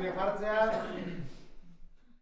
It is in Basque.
nere hartzean